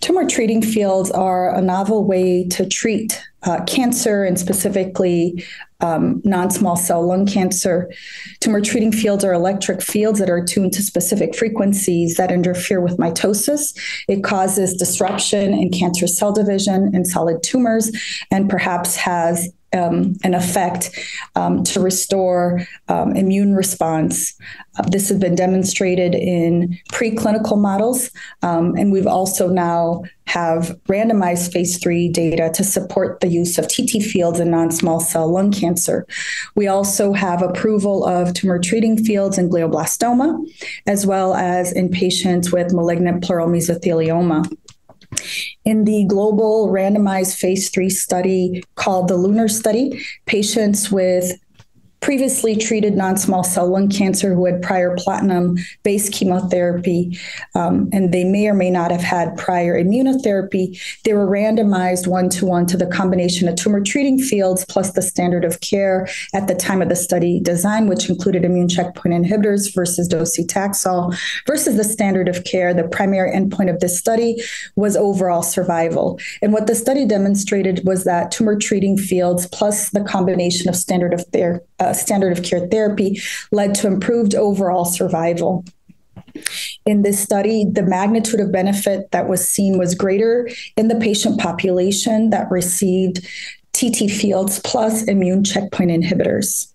Tumor treating fields are a novel way to treat uh, cancer and specifically um, non small cell lung cancer. Tumor treating fields are electric fields that are tuned to specific frequencies that interfere with mitosis. It causes disruption in cancer cell division in solid tumors and perhaps has um, an effect um, to restore um, immune response. Uh, this has been demonstrated in preclinical models, um, and we've also now have randomized phase three data to support the use of TT fields in non-small cell lung cancer. We also have approval of tumor treating fields in glioblastoma, as well as in patients with malignant pleural mesothelioma. In the global randomized phase three study called the LUNAR study, patients with previously treated non-small cell lung cancer who had prior platinum-based chemotherapy, um, and they may or may not have had prior immunotherapy. They were randomized one-to-one to the combination of tumor treating fields plus the standard of care at the time of the study design, which included immune checkpoint inhibitors versus docetaxel versus the standard of care. The primary endpoint of this study was overall survival. And what the study demonstrated was that tumor treating fields plus the combination of standard of care uh, standard of care therapy led to improved overall survival. In this study, the magnitude of benefit that was seen was greater in the patient population that received TT fields plus immune checkpoint inhibitors.